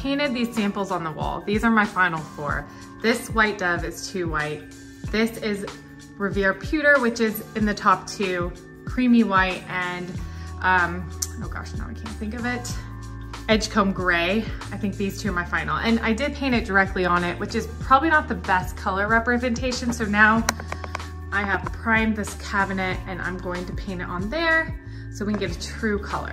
painted these samples on the wall. These are my final four. This white dove is too white. This is Revere Pewter, which is in the top two, creamy white and, um, oh gosh, now I can't think of it. Edgecomb Gray. I think these two are my final. And I did paint it directly on it, which is probably not the best color representation. So now I have primed this cabinet and I'm going to paint it on there so we can get a true color.